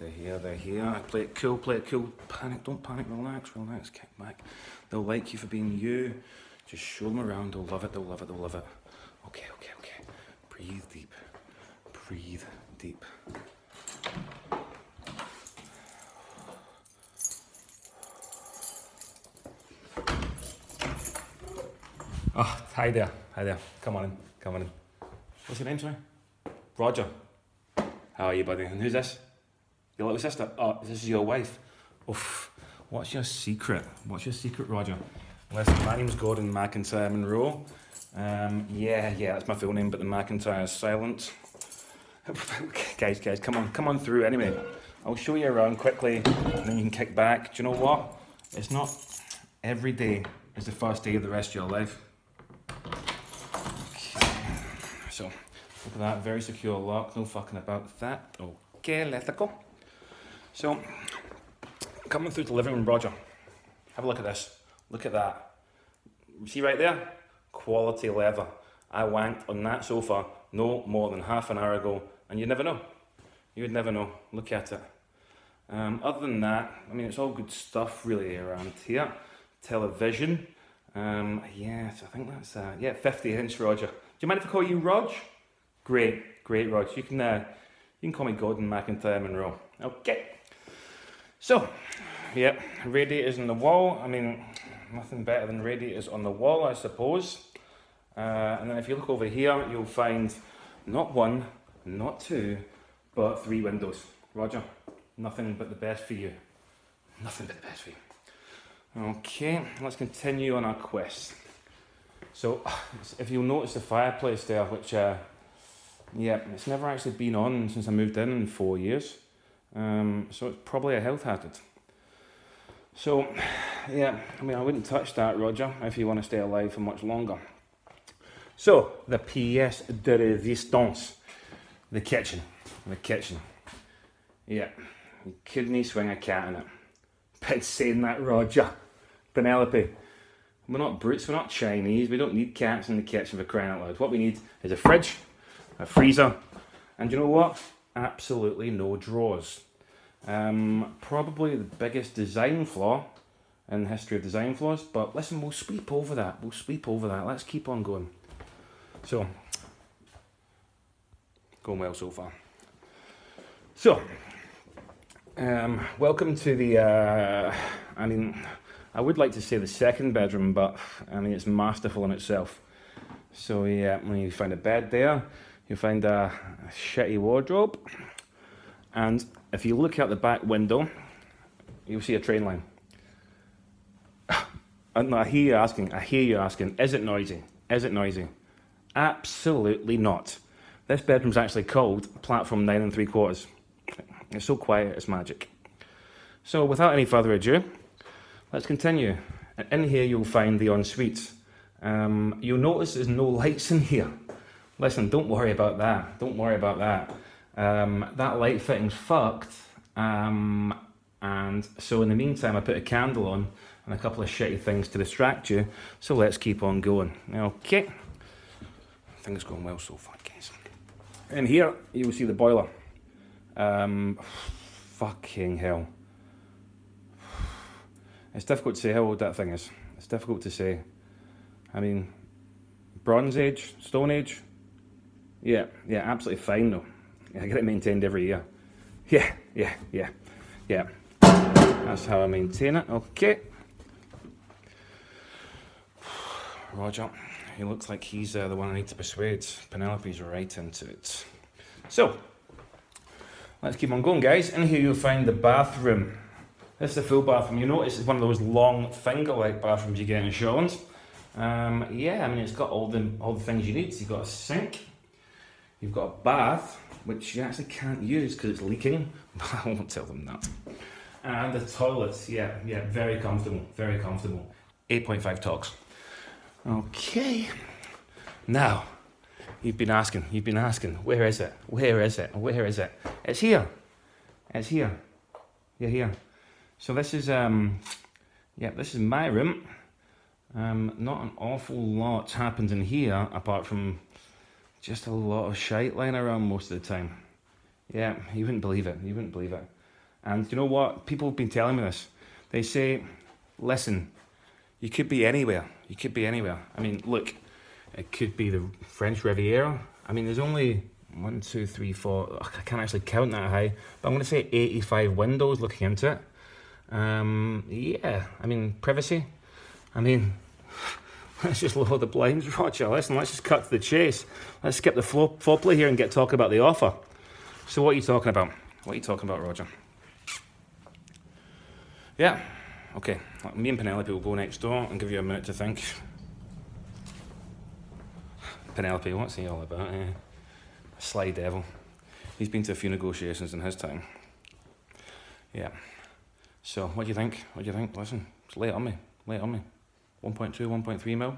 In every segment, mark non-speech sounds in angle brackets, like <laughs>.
they're here, they're here. Play it cool, play it cool. Panic, don't panic, relax, relax, kick back. They'll like you for being you. Just show them around, they'll love it, they'll love it, they'll love it. Okay, okay, okay. Breathe deep. Breathe deep. Oh, hi there, hi there. Come on in, come on in. What's your name, sorry? Roger. How are you, buddy? And who's this? Your little sister? Oh, this is your wife. Oof. What's your secret? What's your secret, Roger? Listen, my name's Gordon McIntyre Munro. Um, yeah, yeah, that's my full name, but the McIntyre is silent. <laughs> guys, guys, come on, come on through. Anyway, I'll show you around quickly, and then you can kick back. Do you know what? It's not every day is the first day of the rest of your life. So, look at that, very secure lock, no fucking about that. Okay, let's go. So, coming through the living room, Roger. Have a look at this. Look at that. See right there? Quality leather. I wanked on that sofa no more than half an hour ago, and you'd never know. You would never know. Look at it. Um, other than that, I mean, it's all good stuff really around here. Television. Um, yes, I think that's, uh, yeah, 50 inch Roger. Do you mind if I call you Rog? Great, great Rog. You can, uh, you can call me Gordon McIntyre Munro. Okay. So, yeah, radiators on the wall. I mean, nothing better than radiators on the wall, I suppose. Uh, and then if you look over here, you'll find not one, not two, but three windows. Roger, nothing but the best for you. Nothing but the best for you. Okay, let's continue on our quest. So, <sighs> if you'll notice the fireplace there, which, uh, yeah, it's never actually been on since I moved in in four years. Um, so it's probably a health hazard. So, yeah, I mean, I wouldn't touch that, Roger, if you want to stay alive for much longer. So, the pièce de résistance, the kitchen, the kitchen. Yeah, you couldn't swing a cat in it. But saying that, Roger, Penelope, we're not brutes, we're not Chinese, we don't need cats in the kitchen for crying out loud. What we need is a fridge, a freezer, and you know what? Absolutely no drawers. Um, probably the biggest design flaw in the history of design flaws, but listen, we'll sweep over that. We'll sweep over that. Let's keep on going. So, going well so far. So, um, welcome to the, uh, I mean, I would like to say the second bedroom, but I mean, it's masterful in itself. So, yeah, you find a bed there, you find a, shitty wardrobe, and if you look out the back window, you'll see a train line. <sighs> And I hear you asking, I hear you asking, is it noisy? Is it noisy? Absolutely not. This bedroom's actually called platform nine and three quarters. It's so quiet, it's magic. So without any further ado, let's continue. In here you'll find the ensuite. Um, you'll notice there's no <laughs> lights in here. Listen, don't worry about that. Don't worry about that. Um, that light fitting's fucked. Um, and so in the meantime, I put a candle on and a couple of shitty things to distract you. So let's keep on going. Okay. Things going well so far, guys. In here, you will see the boiler. Um, fucking hell. It's difficult to say how old that thing is. It's difficult to say. I mean, Bronze Age, Stone Age. Yeah, yeah, absolutely fine though. I get it maintained every year. Yeah, yeah, yeah, yeah. That's how I maintain it. Okay. Roger, he looks like he's uh, the one I need to persuade. Penelope's right into it. So, let's keep on going, guys. In here you'll find the bathroom. This is the full bathroom. You notice it's one of those long finger-like bathrooms you get in Shawlands. Um, yeah, I mean it's got all the all the things you need. So you've got a sink, you've got a bath, which you actually can't use because it's leaking. <laughs> I won't tell them that. And the toilets, yeah, yeah, very comfortable, very comfortable. 8.5 togs. Okay. Now, you've been asking, you've been asking, where is it? Where is it? Where is it? It's here. It's here. Yeah, here. So this is, um, yeah, this is my room. Um, not an awful lot happens in here apart from just a lot of shite lying around most of the time. Yeah, you wouldn't believe it. You wouldn't believe it. And you know what? People have been telling me this. They say, listen, you could be anywhere. You could be anywhere. I mean, look, it could be the French Riviera. I mean, there's only one, two, three, four. I can't actually count that high, but I'm going to say 85 windows looking into it. Um, yeah, I mean, privacy. I mean, <laughs> let's just lower the blinds, Roger. Listen, let's just cut to the chase. Let's skip the foreplay here and get talking about the offer. So, what are you talking about? What are you talking about, Roger? Yeah, okay. Me and Penelope will go next door and give you a minute to think. Penelope, what's he all about? Eh? Sly devil. He's been to a few negotiations in his time. Yeah. So, what do you think? What do you think? Listen, just lay it on me. Lay it on me. 1.2, 1.3 mil.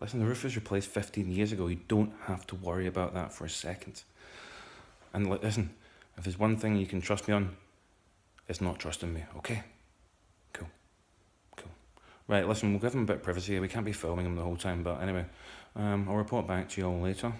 Listen, the roof was replaced 15 years ago. You don't have to worry about that for a second. And listen, if there's one thing you can trust me on, it's not trusting me, okay? Cool. Cool. Right, listen, we'll give them a bit of privacy. We can't be filming them the whole time, but anyway, um, I'll report back to you all later.